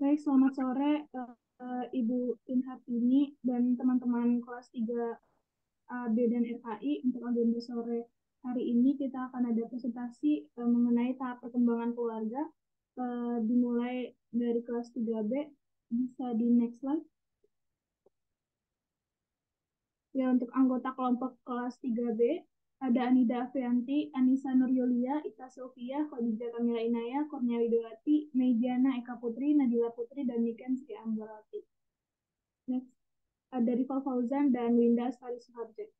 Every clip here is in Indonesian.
Baik, selamat sore uh, Ibu Inhartini dan teman-teman kelas 3 AB dan RKI. Untuk agenda sore hari ini kita akan ada presentasi uh, mengenai tahap perkembangan keluarga uh, dimulai dari kelas 3B. Bisa di next slide. Ya, untuk anggota kelompok kelas 3B, ada Anida Afianti, Anissa Nuryolia, Ita Sofia, Khadijah Kamila Inaya, Kurnia Widowati, Mejana Eka Putri, Nadila Putri, dan Niken Sri Ambarati. Next, ada Rival Fauzan dan Winda Astari Suharjo.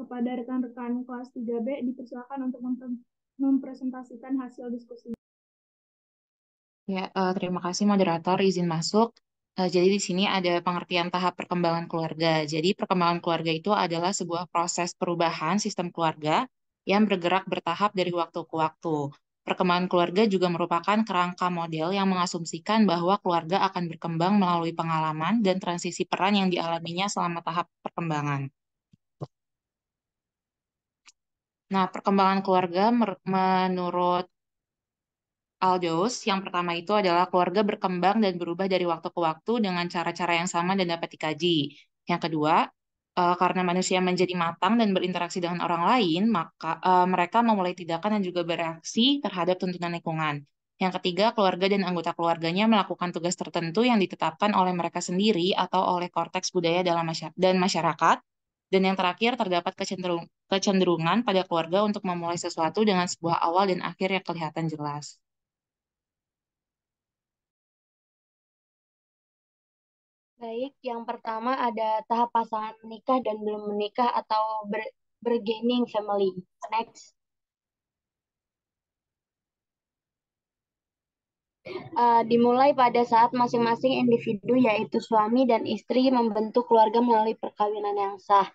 Kepada rekan-rekan kelas 3B, dipersilakan untuk mempresentasikan hasil diskusi. Ya, uh, terima kasih moderator izin masuk. Uh, jadi di sini ada pengertian tahap perkembangan keluarga. Jadi perkembangan keluarga itu adalah sebuah proses perubahan sistem keluarga yang bergerak bertahap dari waktu ke waktu. Perkembangan keluarga juga merupakan kerangka model yang mengasumsikan bahwa keluarga akan berkembang melalui pengalaman dan transisi peran yang dialaminya selama tahap perkembangan. Nah, perkembangan keluarga menurut Aldous, yang pertama itu adalah keluarga berkembang dan berubah dari waktu ke waktu dengan cara-cara yang sama dan dapat dikaji. Yang kedua, uh, karena manusia menjadi matang dan berinteraksi dengan orang lain, maka uh, mereka memulai tindakan dan juga bereaksi terhadap tuntutan lingkungan. Yang ketiga, keluarga dan anggota keluarganya melakukan tugas tertentu yang ditetapkan oleh mereka sendiri atau oleh korteks budaya dalam masyarakat dan masyarakat. Dan yang terakhir, terdapat kecenderung kecenderungan pada keluarga untuk memulai sesuatu dengan sebuah awal dan akhir yang kelihatan jelas. Baik, yang pertama ada tahap pasangan menikah dan belum menikah atau ber family. Next. Uh, dimulai pada saat masing-masing individu yaitu suami dan istri membentuk keluarga melalui perkawinan yang sah.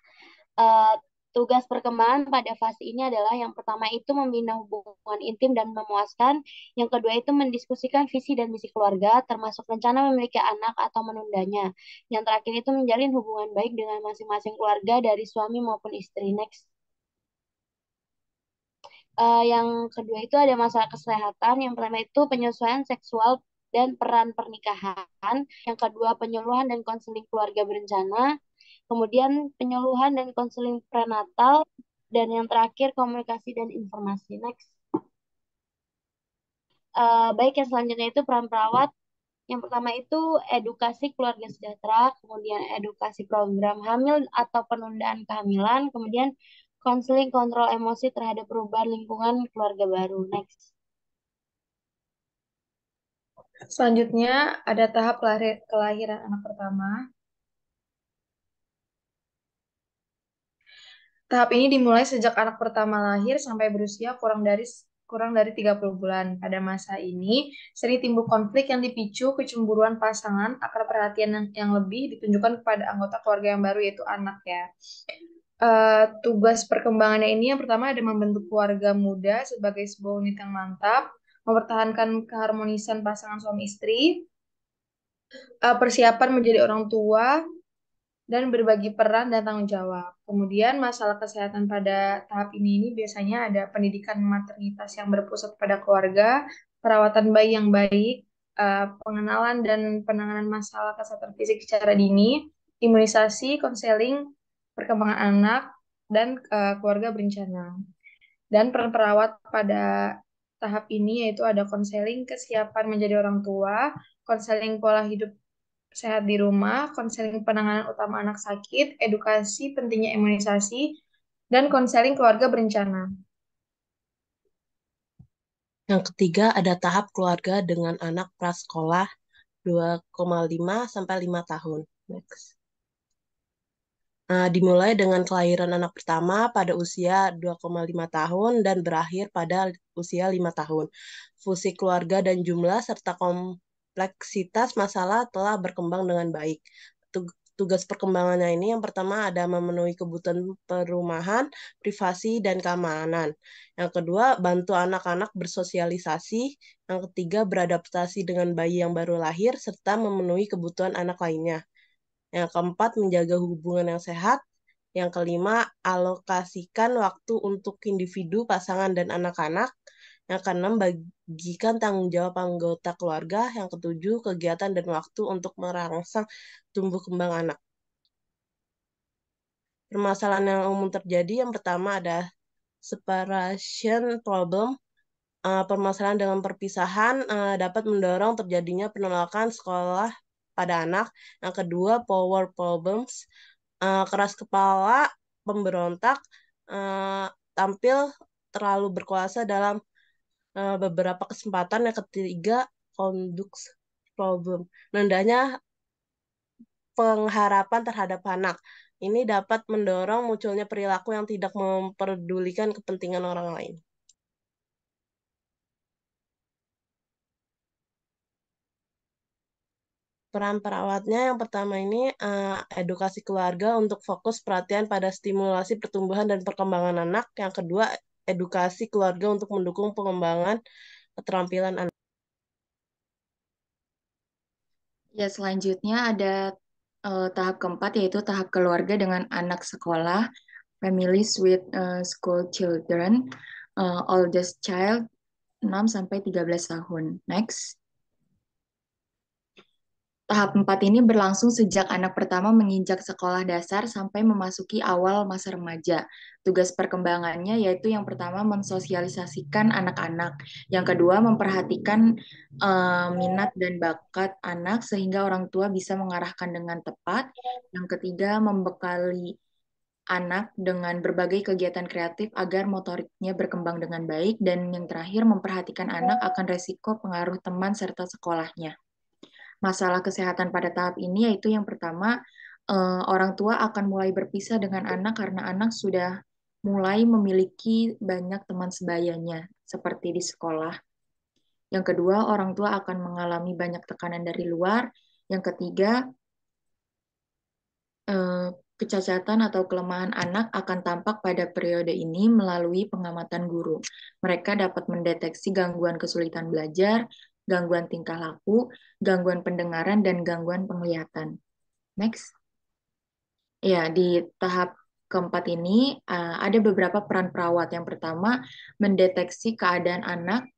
Uh, Tugas perkembangan pada fase ini adalah yang pertama itu membina hubungan intim dan memuaskan, yang kedua itu mendiskusikan visi dan misi keluarga, termasuk rencana memiliki anak atau menundanya. Yang terakhir itu menjalin hubungan baik dengan masing-masing keluarga dari suami maupun istri. Next. Uh, yang kedua itu ada masalah kesehatan. Yang pertama itu penyesuaian seksual dan peran pernikahan. Yang kedua penyuluhan dan konseling keluarga berencana kemudian penyuluhan dan konseling prenatal, dan yang terakhir komunikasi dan informasi. Next. Uh, baik, yang selanjutnya itu peran perawat. Yang pertama itu edukasi keluarga sejahtera, kemudian edukasi program hamil atau penundaan kehamilan, kemudian konseling kontrol emosi terhadap perubahan lingkungan keluarga baru. Next. Selanjutnya ada tahap kelahiran anak pertama. Tahap ini dimulai sejak anak pertama lahir sampai berusia kurang dari kurang dari 30 bulan. Pada masa ini, sering timbul konflik yang dipicu kecemburuan pasangan akan perhatian yang, yang lebih ditunjukkan kepada anggota keluarga yang baru yaitu anak ya. Uh, tugas perkembangannya ini yang pertama ada membentuk keluarga muda sebagai sebuah unit yang mantap, mempertahankan keharmonisan pasangan suami istri, uh, persiapan menjadi orang tua, dan berbagi peran dan tanggung jawab. Kemudian masalah kesehatan pada tahap ini ini biasanya ada pendidikan maternitas yang berpusat pada keluarga, perawatan bayi yang baik, uh, pengenalan dan penanganan masalah kesehatan fisik secara dini, imunisasi, konseling, perkembangan anak, dan uh, keluarga berencana. Dan peran perawat pada tahap ini yaitu ada konseling kesiapan menjadi orang tua, konseling pola hidup sehat di rumah, konseling penanganan utama anak sakit, edukasi pentingnya imunisasi, dan konseling keluarga berencana. Yang ketiga ada tahap keluarga dengan anak prasekolah 2,5 sampai 5 tahun. Next. Nah, dimulai dengan kelahiran anak pertama pada usia 2,5 tahun dan berakhir pada usia 5 tahun. Fungsi keluarga dan jumlah serta kom kompleksitas masalah telah berkembang dengan baik. Tugas perkembangannya ini yang pertama ada memenuhi kebutuhan perumahan, privasi, dan keamanan. Yang kedua, bantu anak-anak bersosialisasi. Yang ketiga, beradaptasi dengan bayi yang baru lahir, serta memenuhi kebutuhan anak lainnya. Yang keempat, menjaga hubungan yang sehat. Yang kelima, alokasikan waktu untuk individu, pasangan, dan anak-anak. Yang keenam, bagikan tanggung jawab anggota keluarga. Yang ketujuh, kegiatan dan waktu untuk merangsang tumbuh kembang anak. Permasalahan yang umum terjadi yang pertama ada separation problem. Uh, permasalahan dengan perpisahan uh, dapat mendorong terjadinya penolakan sekolah pada anak. Yang kedua, power problems. Uh, keras kepala, pemberontak, uh, tampil terlalu berkuasa dalam uh, beberapa kesempatan. Yang ketiga, conduct problem. Rendahnya pengharapan terhadap anak. Ini dapat mendorong munculnya perilaku yang tidak memperdulikan kepentingan orang lain. Peran perawatnya yang pertama ini uh, edukasi keluarga untuk fokus perhatian pada stimulasi pertumbuhan dan perkembangan anak. Yang kedua, edukasi keluarga untuk mendukung pengembangan keterampilan anak. Ya, selanjutnya ada uh, tahap keempat yaitu tahap keluarga dengan anak sekolah, families with uh, school children, uh, oldest child 6 sampai 13 tahun. Next. Tahap 4 ini berlangsung sejak anak pertama menginjak sekolah dasar sampai memasuki awal masa remaja. Tugas perkembangannya yaitu yang pertama mensosialisasikan anak-anak, yang kedua memperhatikan uh, minat dan bakat anak sehingga orang tua bisa mengarahkan dengan tepat, yang ketiga membekali anak dengan berbagai kegiatan kreatif agar motoriknya berkembang dengan baik, dan yang terakhir memperhatikan anak akan resiko pengaruh teman serta sekolahnya masalah kesehatan pada tahap ini yaitu yang pertama uh, orang tua akan mulai berpisah dengan anak karena anak sudah mulai memiliki banyak teman sebayanya seperti di sekolah. Yang kedua, orang tua akan mengalami banyak tekanan dari luar. Yang ketiga, uh, kecacatan atau kelemahan anak akan tampak pada periode ini melalui pengamatan guru. Mereka dapat mendeteksi gangguan kesulitan belajar, gangguan tingkah laku, gangguan pendengaran, dan gangguan penglihatan. Next. Ya, di tahap keempat ini uh, ada beberapa peran perawat. Yang pertama, mendeteksi keadaan anak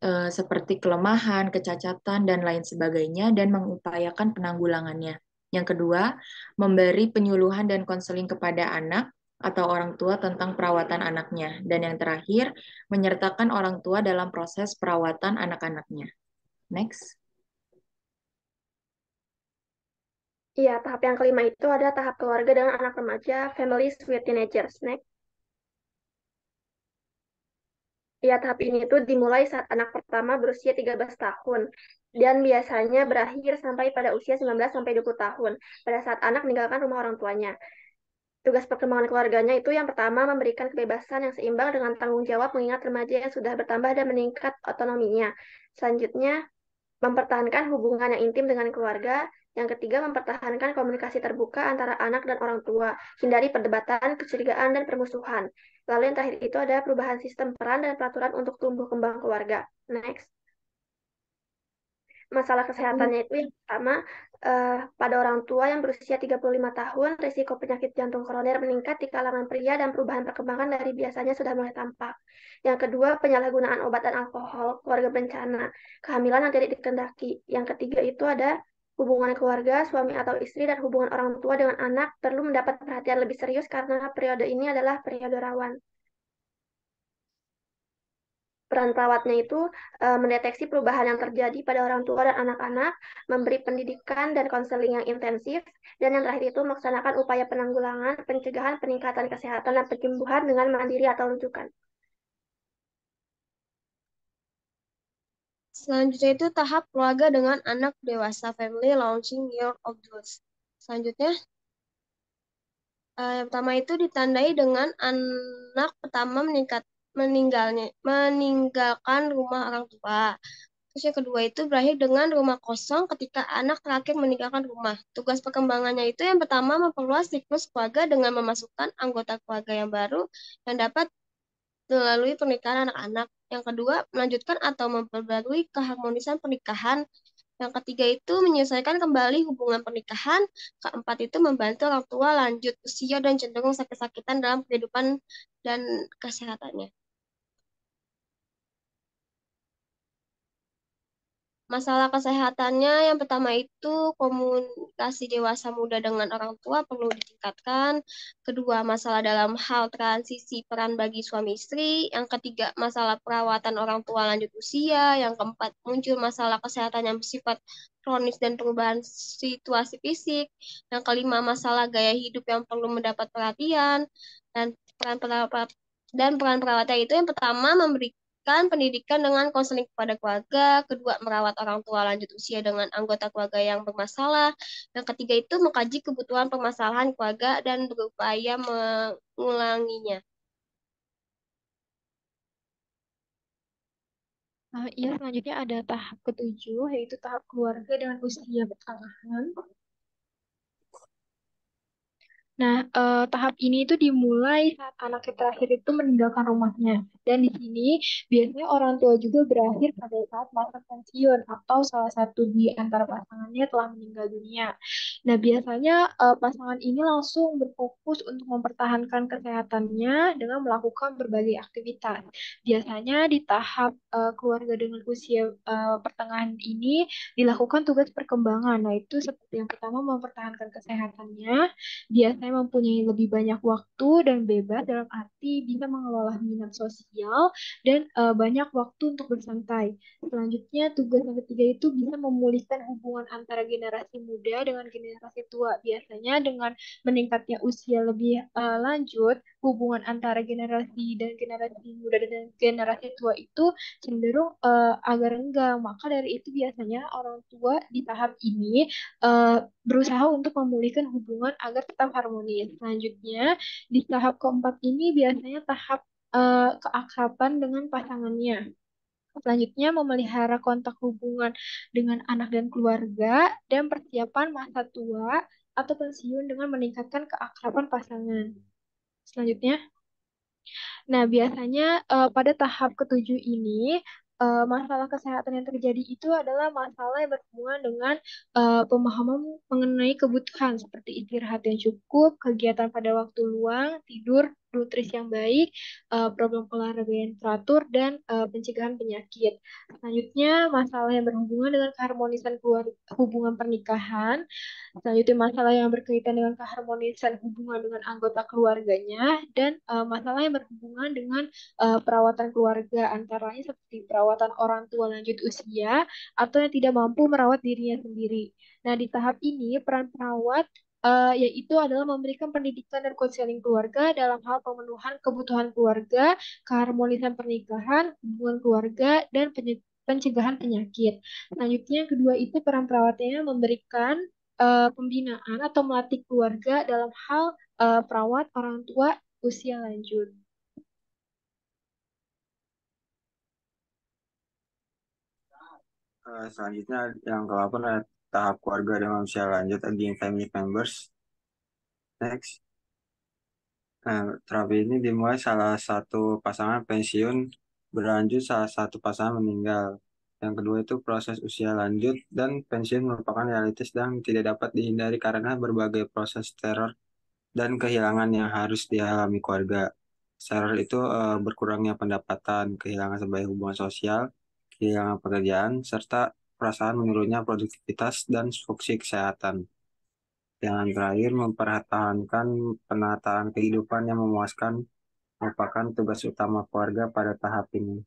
uh, seperti kelemahan, kecacatan, dan lain sebagainya, dan mengupayakan penanggulangannya. Yang kedua, memberi penyuluhan dan konseling kepada anak atau orang tua tentang perawatan anaknya. Dan yang terakhir, menyertakan orang tua dalam proses perawatan anak-anaknya. Next. Iya, tahap yang kelima itu ada tahap keluarga dengan anak remaja, families with teenagers. Next. Iya, tahap ini itu dimulai saat anak pertama berusia 13 tahun dan biasanya berakhir sampai pada usia 19 sampai 20 tahun pada saat anak meninggalkan rumah orang tuanya. Tugas perkembangan keluarganya itu yang pertama memberikan kebebasan yang seimbang dengan tanggung jawab mengingat remaja yang sudah bertambah dan meningkat otonominya. Selanjutnya, mempertahankan hubungan yang intim dengan keluarga. Yang ketiga, mempertahankan komunikasi terbuka antara anak dan orang tua, hindari perdebatan, kecurigaan, dan permusuhan. Lalu yang terakhir itu ada perubahan sistem peran dan peraturan untuk tumbuh kembang keluarga. Next. Masalah kesehatannya itu yang pertama, uh, pada orang tua yang berusia 35 tahun, risiko penyakit jantung koroner meningkat di kalangan pria dan perubahan perkembangan dari biasanya sudah mulai tampak. Yang kedua, penyalahgunaan obat dan alkohol, keluarga berencana, kehamilan yang tidak dikendaki. Yang ketiga itu ada hubungan keluarga, suami atau istri, dan hubungan orang tua dengan anak perlu mendapat perhatian lebih serius karena periode ini adalah periode rawan peran perawatnya itu uh, mendeteksi perubahan yang terjadi pada orang tua dan anak-anak, memberi pendidikan dan konseling yang intensif, dan yang terakhir itu melaksanakan upaya penanggulangan, pencegahan, peningkatan kesehatan dan penyembuhan dengan mandiri atau rujukan. Selanjutnya itu tahap keluarga dengan anak dewasa, family launching year of those. Selanjutnya, uh, yang pertama itu ditandai dengan anak pertama meningkat meninggalnya meninggalkan rumah orang tua. Terus yang kedua itu berakhir dengan rumah kosong ketika anak terakhir meninggalkan rumah. Tugas perkembangannya itu yang pertama memperluas siklus keluarga dengan memasukkan anggota keluarga yang baru yang dapat melalui pernikahan anak-anak. Yang kedua, melanjutkan atau memperbarui keharmonisan pernikahan Yang ketiga itu menyelesaikan kembali hubungan pernikahan. Keempat itu membantu orang tua lanjut usia dan cenderung sakit-sakitan dalam kehidupan dan kesehatannya. Masalah kesehatannya yang pertama itu komunikasi dewasa muda dengan orang tua perlu ditingkatkan. Kedua, masalah dalam hal transisi peran bagi suami istri. Yang ketiga, masalah perawatan orang tua lanjut usia. Yang keempat, muncul masalah kesehatan yang bersifat kronis dan perubahan situasi fisik. Yang kelima, masalah gaya hidup yang perlu mendapat perhatian. Dan peran perawat dan peran perawatnya itu yang pertama memberi memberikan pendidikan dengan konseling kepada keluarga, kedua merawat orang tua lanjut usia dengan anggota keluarga yang bermasalah, yang ketiga itu mengkaji kebutuhan permasalahan keluarga dan berupaya mengulanginya. Uh, iya, selanjutnya ada tahap ketujuh, yaitu tahap keluarga dengan usia pertengahan. Nah, uh, tahap ini itu dimulai saat anak terakhir itu meninggalkan rumahnya. Dan di sini biasanya orang tua juga berakhir pada saat masa pensiun atau salah satu di antara pasangannya telah meninggal dunia. Nah, biasanya uh, pasangan ini langsung berfokus untuk mempertahankan kesehatannya dengan melakukan berbagai aktivitas. Biasanya di tahap uh, keluarga dengan usia uh, pertengahan ini dilakukan tugas perkembangan. Nah, itu seperti yang pertama mempertahankan kesehatannya. Biasanya saya mempunyai lebih banyak waktu dan bebas dalam arti bisa mengelola minat sosial dan uh, banyak waktu untuk bersantai. Selanjutnya, tugas yang ketiga itu bisa memulihkan hubungan antara generasi muda dengan generasi tua. Biasanya dengan meningkatnya usia lebih uh, lanjut, hubungan antara generasi dan generasi muda dan generasi tua itu cenderung uh, agak renggang. Maka dari itu biasanya orang tua di tahap ini uh, berusaha untuk memulihkan hubungan agar tetap harmonis harmonis. Selanjutnya, di tahap keempat ini biasanya tahap uh, keakraban dengan pasangannya. Selanjutnya, memelihara kontak hubungan dengan anak dan keluarga, dan persiapan masa tua atau pensiun dengan meningkatkan keakraban pasangan. Selanjutnya, nah biasanya uh, pada tahap ketujuh ini, uh, masalah kesehatan yang terjadi itu adalah masalah yang berhubungan dengan uh, pemahaman mengenai kebutuhan. Seperti istirahat yang cukup, kegiatan pada waktu luang, tidur, nutrisi yang baik, uh, program olahraga yang teratur, dan uh, pencegahan penyakit. Selanjutnya, masalah yang berhubungan dengan keharmonisan keluarga, hubungan pernikahan. Selanjutnya, masalah yang berkaitan dengan keharmonisan hubungan dengan anggota keluarganya, dan uh, masalah yang berhubungan dengan uh, perawatan keluarga, antaranya seperti perawatan orang tua lanjut usia, atau yang tidak mampu merawat dirinya sendiri. Nah, di tahap ini, peran perawat uh, yaitu adalah memberikan pendidikan dan konseling keluarga dalam hal pemenuhan kebutuhan keluarga, keharmonisan pernikahan, hubungan keluarga, dan pencegahan penyakit. Selanjutnya, kedua itu peran perawatnya memberikan uh, pembinaan atau melatih keluarga dalam hal uh, perawat orang tua usia lanjut. selanjutnya yang ke-8 tahap keluarga dengan usia lanjut again family members. Next. Nah, terapi ini dimulai salah satu pasangan pensiun berlanjut salah satu pasangan meninggal. Yang kedua itu proses usia lanjut dan pensiun merupakan realitas dan tidak dapat dihindari karena berbagai proses teror dan kehilangan yang harus dialami keluarga. Teror itu uh, berkurangnya pendapatan, kehilangan sebagai hubungan sosial, kehilangan pekerjaan, serta perasaan menurunnya produktivitas dan fungsi kesehatan. Yang terakhir, mempertahankan penataan kehidupan yang memuaskan merupakan tugas utama keluarga pada tahap ini.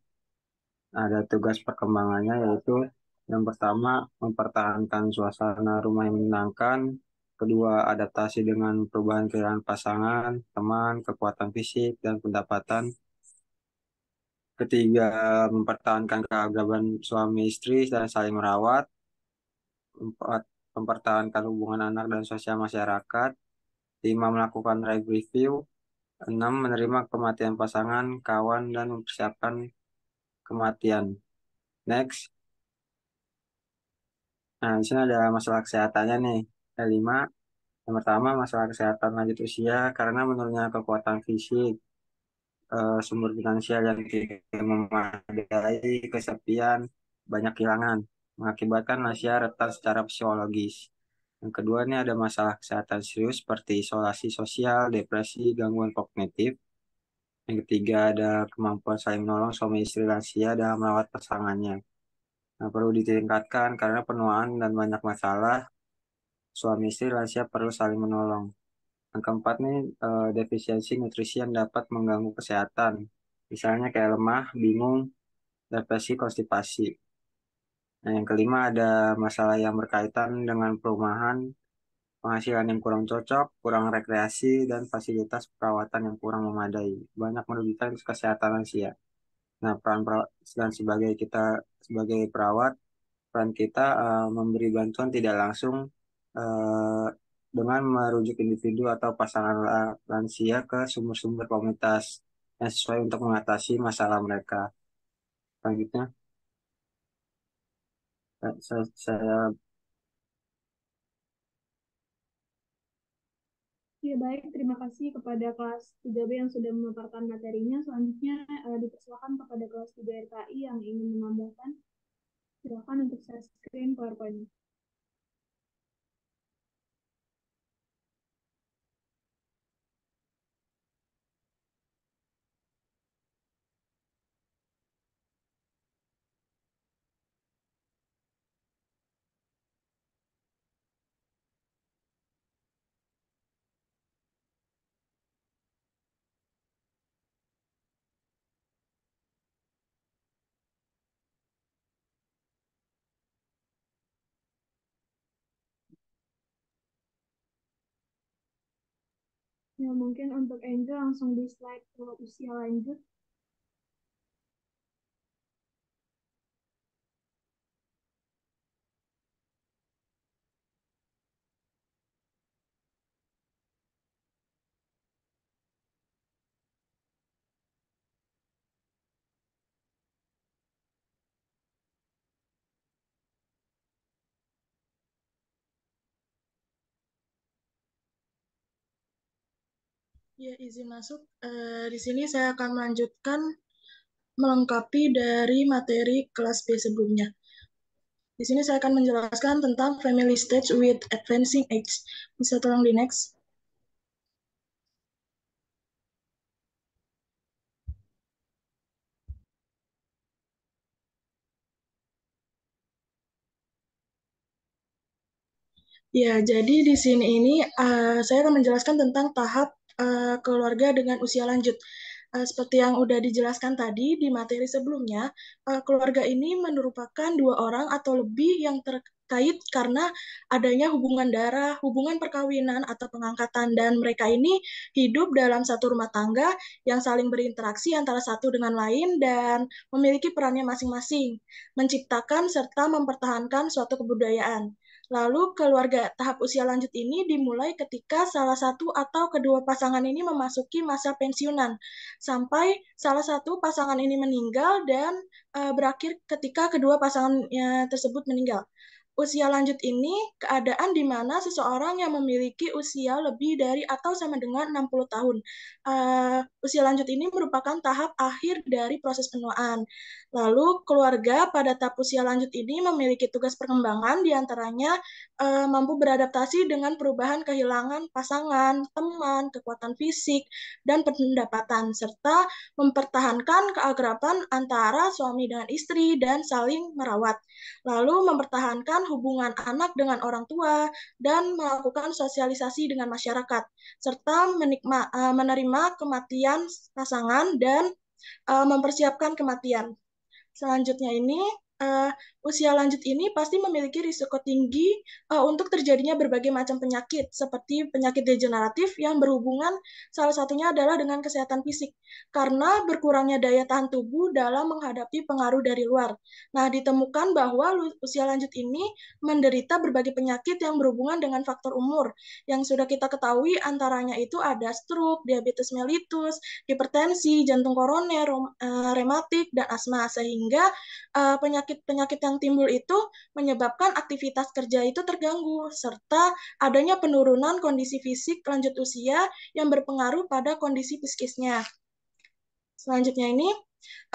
Ada tugas perkembangannya yaitu yang pertama, mempertahankan suasana rumah yang menyenangkan. Kedua, adaptasi dengan perubahan kehilangan pasangan, teman, kekuatan fisik, dan pendapatan. Ketiga, mempertahankan keakraban suami istri dan saling merawat. Empat, mempertahankan hubungan anak dan sosial masyarakat. Lima, melakukan review. Enam, menerima kematian pasangan, kawan, dan mempersiapkan kematian. Next. Nah, di sini ada masalah kesehatannya nih. Lima. Yang pertama, masalah kesehatan lanjut usia karena menurunnya kekuatan fisik, uh, sumber finansial yang tidak memadai, kesepian, banyak kehilangan. mengakibatkan lansia rentan secara psikologis. Yang kedua ini ada masalah kesehatan serius seperti isolasi sosial, depresi, gangguan kognitif. Yang ketiga ada kemampuan saling menolong suami istri lansia dalam merawat pasangannya. Nah, perlu ditingkatkan karena penuaan dan banyak masalah suami istri lansia perlu saling menolong. Yang keempat nih eh, defisiensi nutrisi yang dapat mengganggu kesehatan. Misalnya kayak lemah, bingung, depresi, konstipasi. Nah, yang kelima ada masalah yang berkaitan dengan perumahan, penghasilan yang kurang cocok, kurang rekreasi, dan fasilitas perawatan yang kurang memadai. Banyak merugikan kesehatan lansia. Nah, peran dan sebagai kita sebagai perawat, peran kita uh, memberi bantuan tidak langsung uh, dengan merujuk individu atau pasangan lansia ke sumber-sumber komunitas yang sesuai untuk mengatasi masalah mereka. Selanjutnya, saya, saya Ya baik, terima kasih kepada kelas 3B yang sudah memaparkan materinya. Selanjutnya uh, dipersilakan kepada kelas 3 RKI yang ingin menambahkan. Silakan untuk share screen PowerPoint. Ya, mungkin untuk Angel langsung di slide ke usia lanjut. Ya, izin masuk. Uh, di sini saya akan melanjutkan melengkapi dari materi kelas B sebelumnya. Di sini saya akan menjelaskan tentang family stage with advancing age. Bisa tolong di next. Ya, jadi di sini ini uh, saya akan menjelaskan tentang tahap uh, keluarga dengan usia lanjut. Uh, seperti yang sudah dijelaskan tadi di materi sebelumnya, uh, keluarga ini merupakan dua orang atau lebih yang terkait karena adanya hubungan darah, hubungan perkawinan atau pengangkatan, dan mereka ini hidup dalam satu rumah tangga yang saling berinteraksi antara satu dengan lain dan memiliki perannya masing-masing, menciptakan serta mempertahankan suatu kebudayaan. Lalu keluarga tahap usia lanjut ini dimulai ketika salah satu atau kedua pasangan ini memasuki masa pensiunan. Sampai salah satu pasangan ini meninggal dan uh, berakhir ketika kedua pasangannya tersebut meninggal usia lanjut ini keadaan di mana seseorang yang memiliki usia lebih dari atau sama dengan 60 tahun. Uh, usia lanjut ini merupakan tahap akhir dari proses penuaan. Lalu keluarga pada tahap usia lanjut ini memiliki tugas perkembangan di antaranya uh, mampu beradaptasi dengan perubahan kehilangan pasangan, teman, kekuatan fisik, dan pendapatan, serta mempertahankan keagrapan antara suami dengan istri dan saling merawat. Lalu mempertahankan hubungan anak dengan orang tua, dan melakukan sosialisasi dengan masyarakat, serta menikma, uh, menerima kematian pasangan dan uh, mempersiapkan kematian. Selanjutnya ini uh, usia lanjut ini pasti memiliki risiko tinggi uh, untuk terjadinya berbagai macam penyakit seperti penyakit degeneratif yang berhubungan salah satunya adalah dengan kesehatan fisik karena berkurangnya daya tahan tubuh dalam menghadapi pengaruh dari luar. Nah, ditemukan bahwa usia lanjut ini menderita berbagai penyakit yang berhubungan dengan faktor umur yang sudah kita ketahui antaranya itu ada stroke, diabetes mellitus, hipertensi, jantung koroner, uh, rematik dan asma sehingga uh, penyakit penyakit-penyakit yang timbul itu menyebabkan aktivitas kerja itu terganggu, serta adanya penurunan kondisi fisik lanjut usia yang berpengaruh pada kondisi psikisnya. Selanjutnya ini,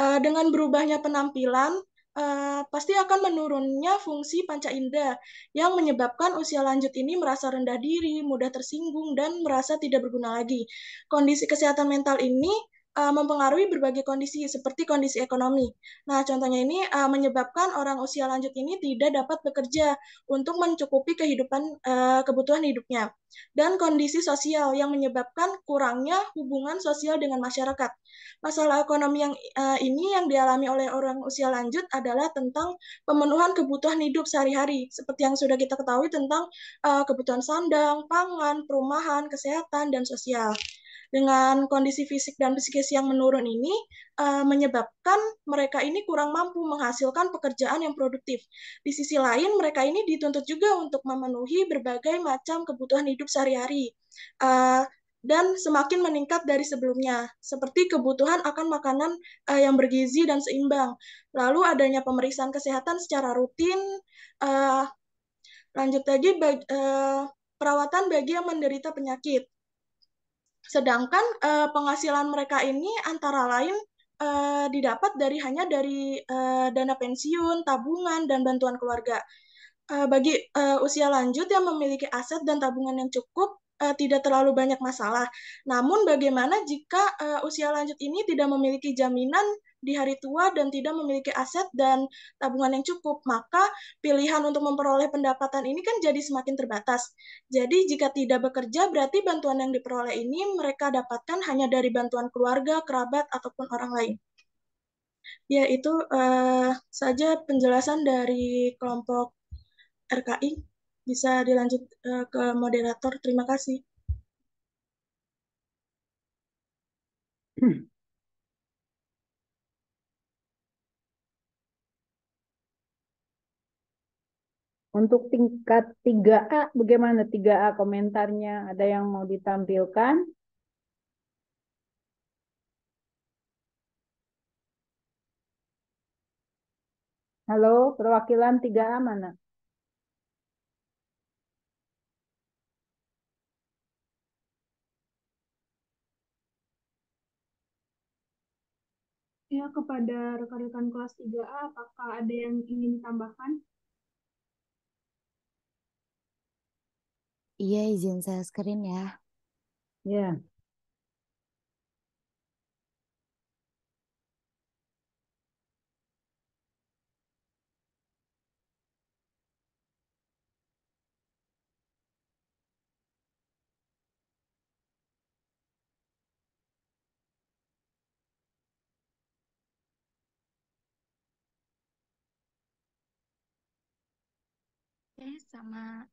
eh, dengan berubahnya penampilan, uh, pasti akan menurunnya fungsi panca indera yang menyebabkan usia lanjut ini merasa rendah diri, mudah tersinggung, dan merasa tidak berguna lagi. Kondisi kesehatan mental ini uh, mempengaruhi berbagai kondisi seperti kondisi ekonomi. Nah, contohnya ini uh, menyebabkan orang usia lanjut ini tidak dapat bekerja untuk mencukupi kehidupan uh, kebutuhan hidupnya dan kondisi sosial yang menyebabkan kurangnya hubungan sosial dengan masyarakat. Masalah ekonomi yang uh, ini yang dialami oleh orang usia lanjut adalah tentang pemenuhan kebutuhan hidup sehari-hari, seperti yang sudah kita ketahui tentang uh, kebutuhan sandang, pangan, perumahan, kesehatan, dan sosial dengan kondisi fisik dan psikis yang menurun ini uh, menyebabkan mereka ini kurang mampu menghasilkan pekerjaan yang produktif. Di sisi lain, mereka ini dituntut juga untuk memenuhi berbagai macam kebutuhan hidup sehari-hari. Uh, dan semakin meningkat dari sebelumnya, seperti kebutuhan akan makanan uh, yang bergizi dan seimbang. Lalu adanya pemeriksaan kesehatan secara rutin, uh, lanjut lagi bag, uh, perawatan bagi yang menderita penyakit. Sedangkan uh, penghasilan mereka ini antara lain uh, didapat dari hanya dari uh, dana pensiun, tabungan, dan bantuan keluarga. Uh, bagi uh, usia lanjut yang memiliki aset dan tabungan yang cukup, uh, tidak terlalu banyak masalah. Namun, bagaimana jika uh, usia lanjut ini tidak memiliki jaminan di hari tua dan tidak memiliki aset dan tabungan yang cukup, maka pilihan untuk memperoleh pendapatan ini kan jadi semakin terbatas. Jadi jika tidak bekerja berarti bantuan yang diperoleh ini mereka dapatkan hanya dari bantuan keluarga, kerabat ataupun orang lain. Ya, itu uh, saja penjelasan dari kelompok RKI. Bisa dilanjut uh, ke moderator. Terima kasih. Untuk tingkat 3A, bagaimana 3A komentarnya? Ada yang mau ditampilkan? Halo, perwakilan 3A mana? Ya, kepada rekan-rekan kelas 3A, apakah ada yang ingin ditambahkan? Iya, izin saya screen ya. Ya. Oke, sama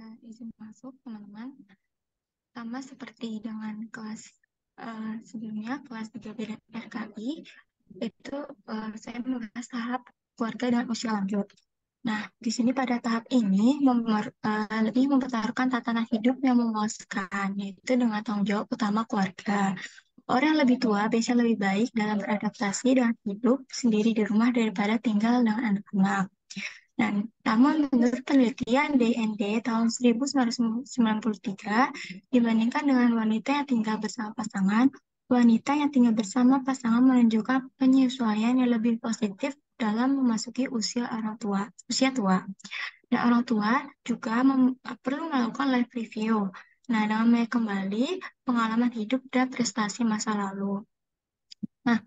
uh, izin masuk teman-teman. Sama seperti dengan kelas uh, sebelumnya, kelas 3B dan RKI, itu uh, saya membahas tahap keluarga dan usia lanjut. Nah, di sini pada tahap ini memer, uh, lebih mempertaruhkan tatanan hidup yang memuaskan, yaitu dengan tanggung jawab utama keluarga. Orang lebih tua biasanya lebih baik dalam beradaptasi dengan hidup sendiri di rumah daripada tinggal dengan anak-anak. Dan namun menurut penelitian DND tahun 1993, dibandingkan dengan wanita yang tinggal bersama pasangan, wanita yang tinggal bersama pasangan menunjukkan penyesuaian yang lebih positif dalam memasuki usia orang tua, usia tua. Dan orang tua juga perlu melakukan life review. Nah, melihat kembali pengalaman hidup dan prestasi masa lalu. Nah,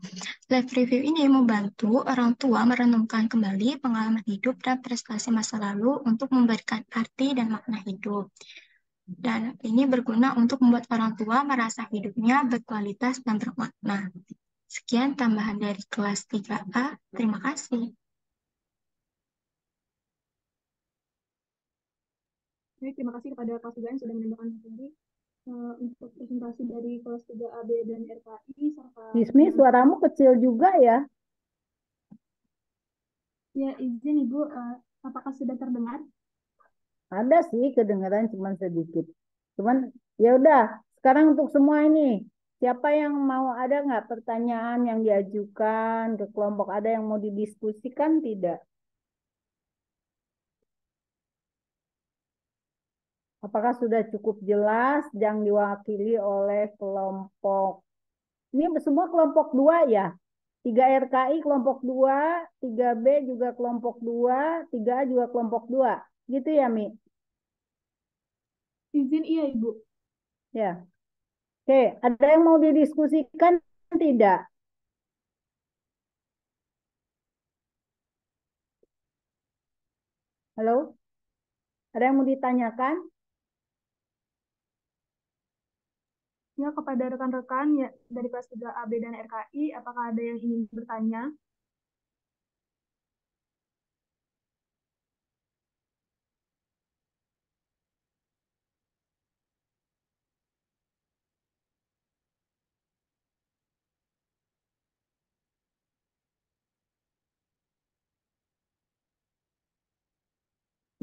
live review ini membantu orang tua merenungkan kembali pengalaman hidup dan prestasi masa lalu untuk memberikan arti dan makna hidup. Dan ini berguna untuk membuat orang tua merasa hidupnya berkualitas dan bermakna. Sekian tambahan dari kelas 3A. Terima kasih. Terima kasih kepada Pak Sugan sudah menambahkan sendiri uh, untuk presentasi dari kelas 3AB dan RKI serta Ismi suaramu kecil juga ya? Ya izin Ibu uh, apakah sudah terdengar? Ada sih kedengaran cuma sedikit. Cuman ya udah sekarang untuk semua ini siapa yang mau ada nggak pertanyaan yang diajukan ke kelompok? Ada yang mau didiskusikan? Tidak Apakah sudah cukup jelas yang diwakili oleh kelompok? Ini semua kelompok dua ya? 3 RKI kelompok 2, 3B juga kelompok 2, 3A juga kelompok 2. Gitu ya, Mi? Izin iya, Ibu. Ya. Oke, ada yang mau didiskusikan tidak? Halo? Ada yang mau ditanyakan? Ya, kepada rekan-rekan ya dari kelas 3 AB dan RKI, apakah ada yang ingin bertanya?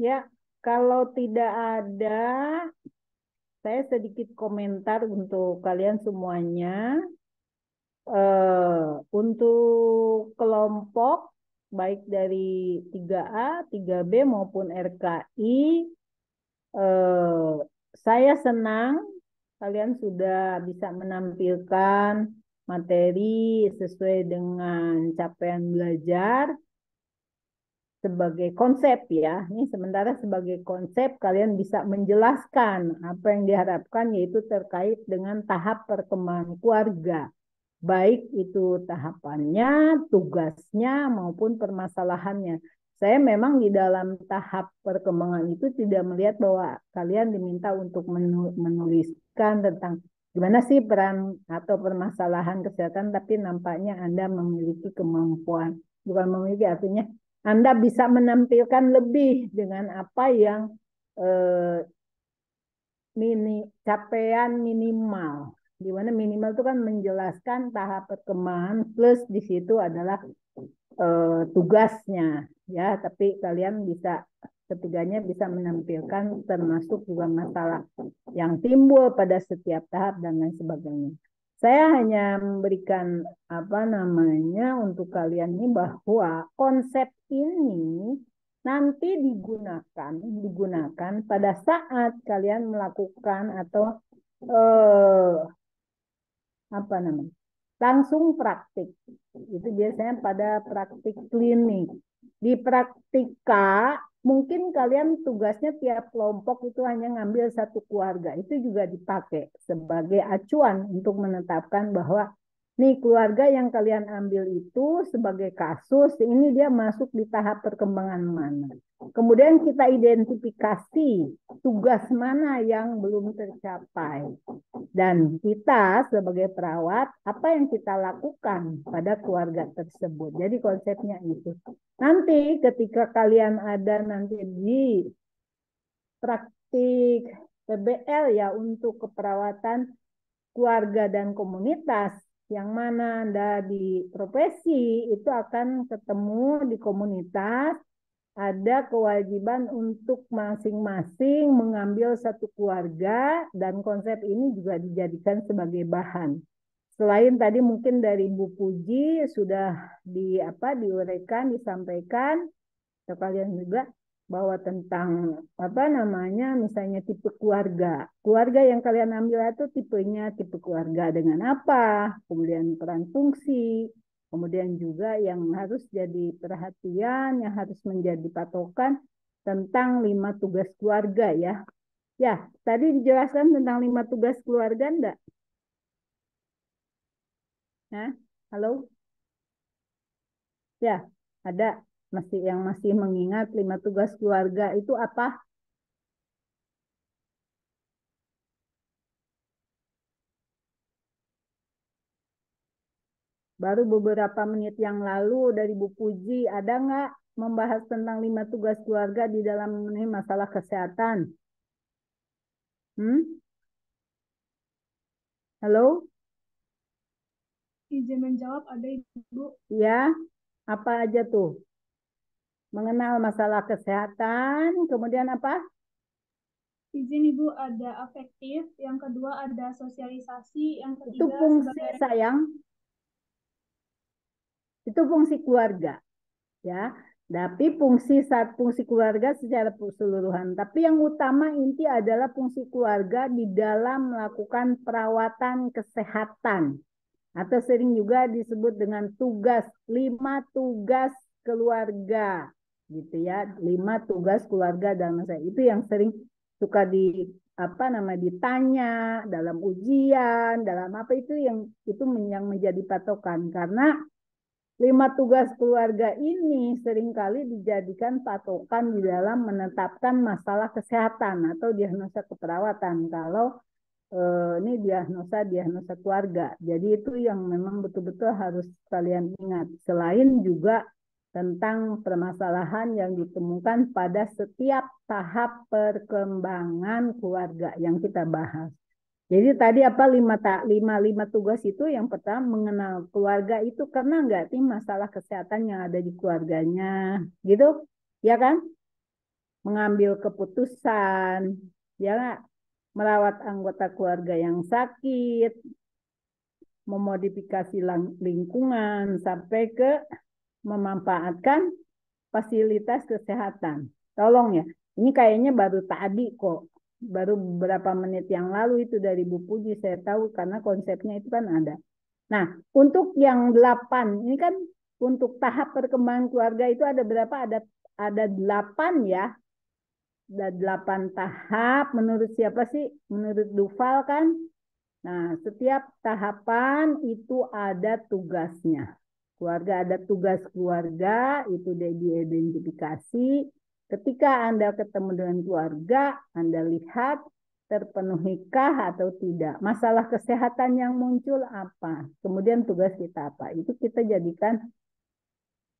Ya, kalau tidak ada, saya sedikit komentar untuk kalian semuanya. Eh, untuk kelompok baik dari 3A, 3B maupun RKI, eh, saya senang kalian sudah bisa menampilkan materi sesuai dengan capaian belajar sebagai konsep ya. Ini sementara sebagai konsep kalian bisa menjelaskan apa yang diharapkan yaitu terkait dengan tahap perkembangan keluarga. Baik itu tahapannya, tugasnya maupun permasalahannya. Saya memang di dalam tahap perkembangan itu tidak melihat bahwa kalian diminta untuk menuliskan tentang gimana sih peran atau permasalahan kesehatan tapi nampaknya Anda memiliki kemampuan bukan memiliki artinya anda bisa menampilkan lebih dengan apa yang eh, mini capaian minimal. Di mana minimal itu kan menjelaskan tahap perkembangan plus di situ adalah eh, tugasnya ya, tapi kalian bisa ketiganya bisa menampilkan termasuk juga masalah yang timbul pada setiap tahap dan lain sebagainya. Saya hanya memberikan apa namanya untuk kalian ini bahwa konsep ini nanti digunakan digunakan pada saat kalian melakukan atau eh, apa namanya langsung praktik. Itu biasanya pada praktik klinik. Di praktika mungkin kalian tugasnya tiap kelompok itu hanya ngambil satu keluarga. Itu juga dipakai sebagai acuan untuk menetapkan bahwa nih keluarga yang kalian ambil itu sebagai kasus ini dia masuk di tahap perkembangan mana. Kemudian kita identifikasi tugas mana yang belum tercapai. Dan kita sebagai perawat apa yang kita lakukan pada keluarga tersebut. Jadi konsepnya itu. Nanti ketika kalian ada nanti di praktik PBL ya untuk keperawatan keluarga dan komunitas yang mana Anda di profesi itu akan ketemu di komunitas ada kewajiban untuk masing-masing mengambil satu keluarga dan konsep ini juga dijadikan sebagai bahan. Selain tadi mungkin dari Bu Puji sudah di apa diuraikan disampaikan kalian juga bahwa tentang apa namanya misalnya tipe keluarga. Keluarga yang kalian ambil itu tipenya tipe keluarga dengan apa, kemudian peran fungsi, kemudian juga yang harus jadi perhatian, yang harus menjadi patokan tentang lima tugas keluarga ya. Ya, tadi dijelaskan tentang lima tugas keluarga enggak? Hah? Halo? Ya, ada masih yang masih mengingat lima tugas keluarga itu apa? Baru beberapa menit yang lalu dari Bu Puji, ada nggak membahas tentang lima tugas keluarga di dalam memenuhi masalah kesehatan? Hmm? Halo? Izin menjawab ada Ibu. Ya, apa aja tuh? Mengenal masalah kesehatan, kemudian apa? Izin Ibu ada afektif, yang kedua ada sosialisasi, yang ketiga itu fungsi sebagai... sayang. Itu fungsi keluarga, ya. Tapi fungsi saat fungsi keluarga secara keseluruhan. Tapi yang utama inti adalah fungsi keluarga di dalam melakukan perawatan kesehatan. atau sering juga disebut dengan tugas lima tugas keluarga gitu ya. Lima tugas keluarga dalam masa itu yang sering suka di apa nama ditanya dalam ujian dalam apa itu yang itu yang menjadi patokan. Karena lima tugas keluarga ini sering kali dijadikan patokan di dalam menetapkan masalah kesehatan atau diagnosa keperawatan. Kalau eh, ini diagnosa diagnosa keluarga. Jadi itu yang memang betul-betul harus kalian ingat. Selain juga tentang permasalahan yang ditemukan pada setiap tahap perkembangan keluarga yang kita bahas. Jadi tadi apa lima tak lima lima tugas itu yang pertama mengenal keluarga itu karena nggak sih masalah kesehatan yang ada di keluarganya, gitu, ya kan? Mengambil keputusan, ya gak? merawat anggota keluarga yang sakit, memodifikasi lingkungan sampai ke memanfaatkan fasilitas kesehatan. Tolong ya, ini kayaknya baru tadi kok, baru beberapa menit yang lalu itu dari Bu Puji saya tahu karena konsepnya itu kan ada. Nah, untuk yang delapan, ini kan untuk tahap perkembangan keluarga itu ada berapa? Ada ada delapan ya. Ada delapan tahap. Menurut siapa sih? Menurut Duval kan? Nah, setiap tahapan itu ada tugasnya. Keluarga ada tugas keluarga, itu diidentifikasi. Ketika Anda ketemu dengan keluarga, Anda lihat terpenuhikah atau tidak. Masalah kesehatan yang muncul apa? Kemudian tugas kita apa? Itu kita jadikan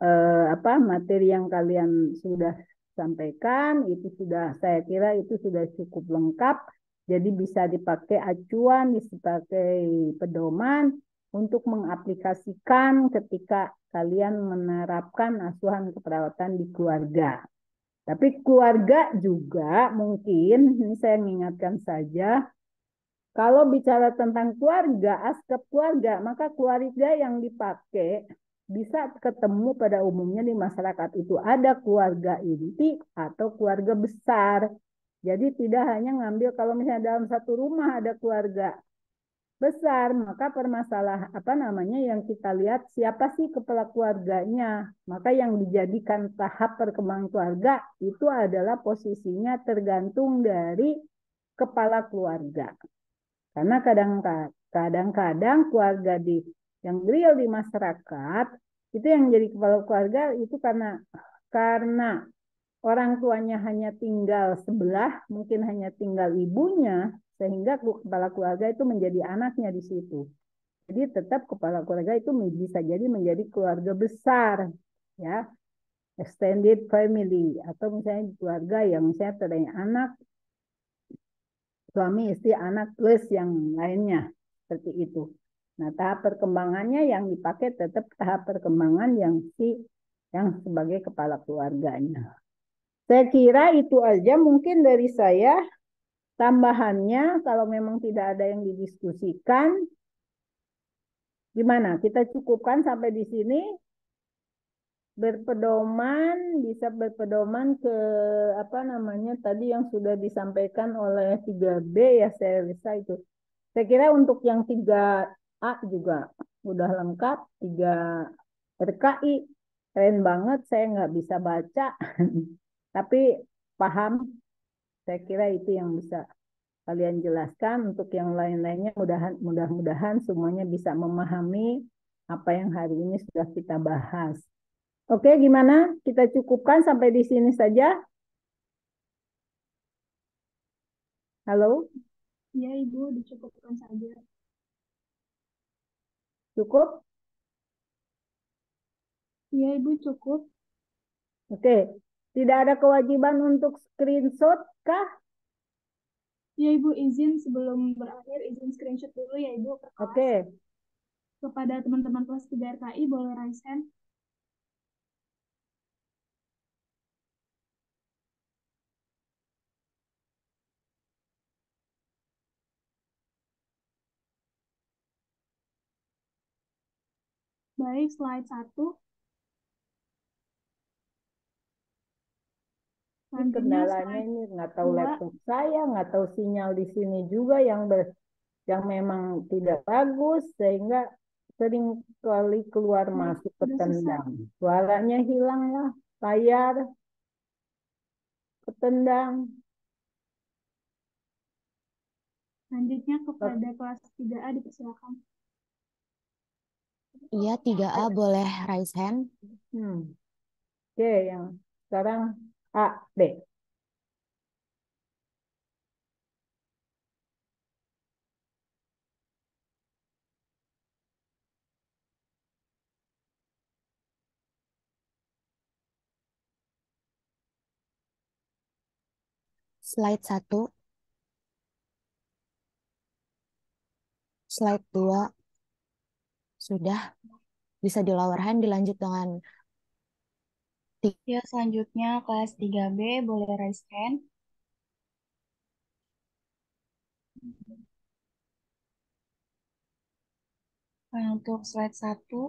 eh, apa materi yang kalian sudah sampaikan itu sudah saya kira itu sudah cukup lengkap. Jadi bisa dipakai acuan, dipakai pedoman untuk mengaplikasikan ketika kalian menerapkan asuhan keperawatan di keluarga. Tapi keluarga juga mungkin, ini saya mengingatkan saja, kalau bicara tentang keluarga, aspek keluarga, maka keluarga yang dipakai bisa ketemu pada umumnya di masyarakat itu ada keluarga inti atau keluarga besar. Jadi tidak hanya ngambil kalau misalnya dalam satu rumah ada keluarga besar, maka permasalah apa namanya yang kita lihat siapa sih kepala keluarganya. Maka yang dijadikan tahap perkembangan keluarga itu adalah posisinya tergantung dari kepala keluarga. Karena kadang-kadang keluarga di yang real di masyarakat itu yang jadi kepala keluarga itu karena karena orang tuanya hanya tinggal sebelah, mungkin hanya tinggal ibunya, sehingga kepala keluarga itu menjadi anaknya di situ. Jadi tetap kepala keluarga itu bisa jadi menjadi keluarga besar, ya, extended family atau misalnya keluarga yang misalnya terdiri anak, suami, istri, anak plus yang lainnya seperti itu. Nah tahap perkembangannya yang dipakai tetap tahap perkembangan yang si yang sebagai kepala keluarganya. Saya kira itu aja mungkin dari saya. Tambahannya, kalau memang tidak ada yang didiskusikan, gimana? Kita cukupkan sampai di sini. Berpedoman, bisa berpedoman ke apa namanya tadi yang sudah disampaikan oleh 3B ya saya rasa itu. Saya kira untuk yang 3A juga udah lengkap, 3 RKI keren banget, saya nggak bisa baca, tapi paham saya kira itu yang bisa kalian jelaskan. Untuk yang lain-lainnya mudah-mudahan semuanya bisa memahami apa yang hari ini sudah kita bahas. Oke, gimana? Kita cukupkan sampai di sini saja. Halo? Ya, Ibu, dicukupkan saja. Cukup? Ya, Ibu, cukup. Oke, tidak ada kewajiban untuk screenshot kah? Ya Ibu izin sebelum berakhir izin screenshot dulu ya Ibu Oke. Okay. Kepada teman-teman kelas 3 RKI boleh raise hand. Baik, slide 1. Kendalanya ini nggak tahu dua. laptop saya, nggak tahu sinyal di sini juga yang ber, yang memang tidak bagus sehingga sering kali keluar masuk ketendang. Suaranya hilang lah, layar ketendang. Selanjutnya kepada kelas 3A dipersilakan. Iya, 3A boleh raise hand. Hmm. Oke, yang sekarang A, B. Slide 1. Slide 2. Sudah. Bisa di lower hand dilanjut dengan Ya, selanjutnya kelas 3B boleh raise hand. Nah, untuk slide 1,